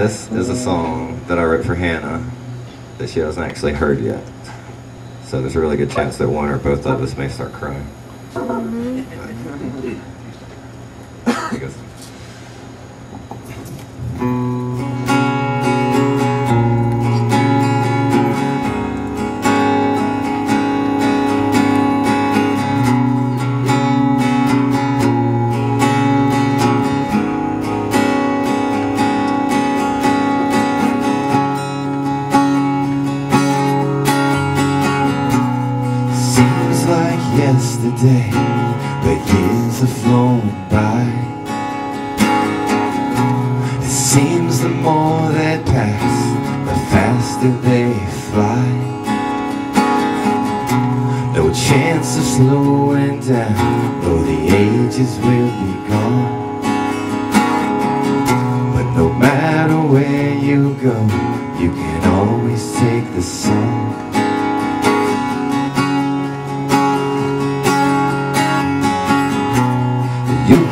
this is a song that I wrote for Hannah that she hasn't actually heard yet. So there's a really good chance that one or both of us may start crying. Mm-hmm. Yesterday, but years have flown by. It seems the more that pass, the faster they fly. No chance of slowing down, though the ages will be gone. But no matter where you go, you can always take the song.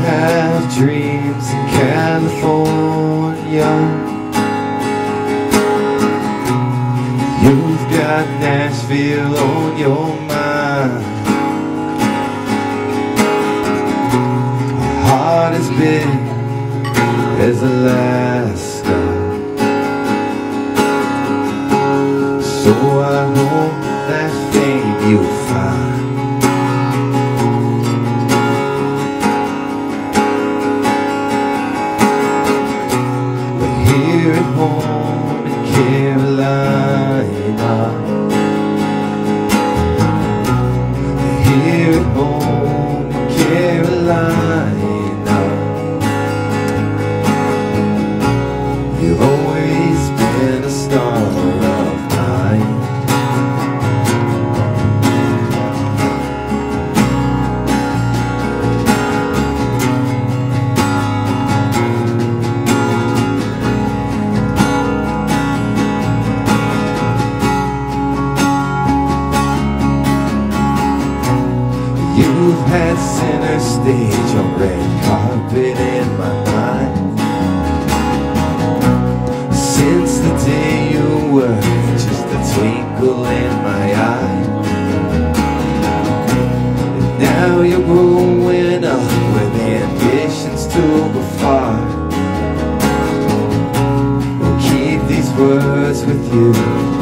Have dreams in California. You've got Nashville on your mind. A heart as big as Alaska. So I hope that fame you'll find. Home in Carolina Here at home in Carolina You've had center stage on red carpet in my mind. Since the day you were just a twinkle in my eye. And now you're growing up with ambitions to go far. We'll keep these words with you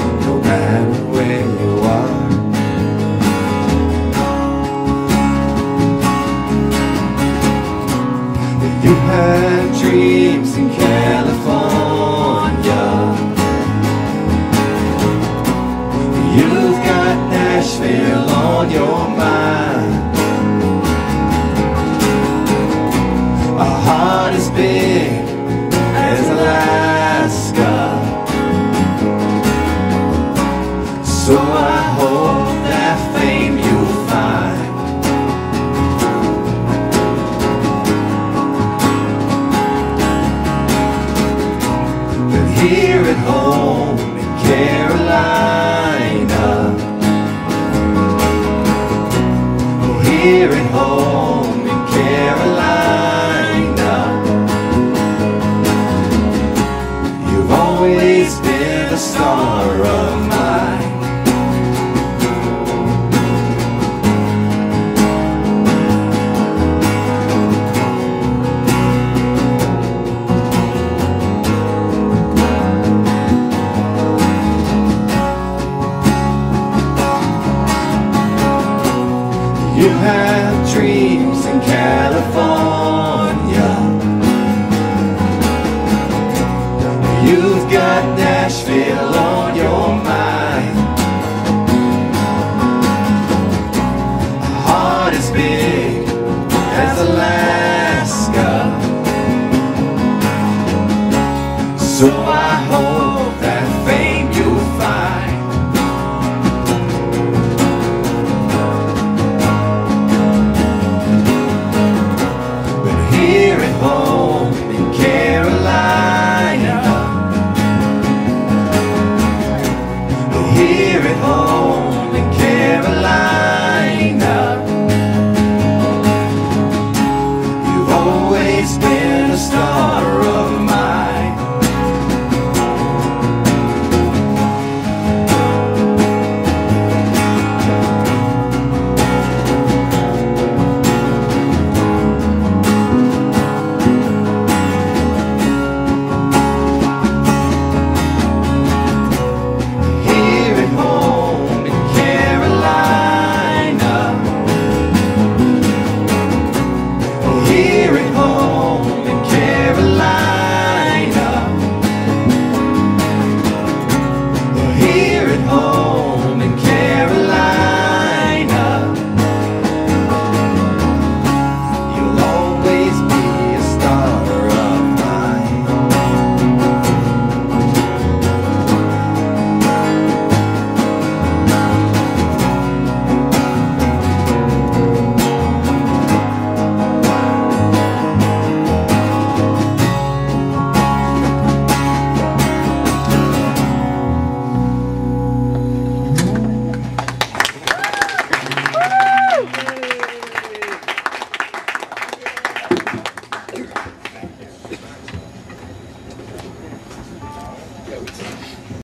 had dreams in California. Here at home in Carolina. You've always been a star of mine You have dreams in California. You've got